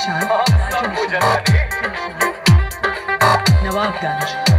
निशान बानी नवाबगंज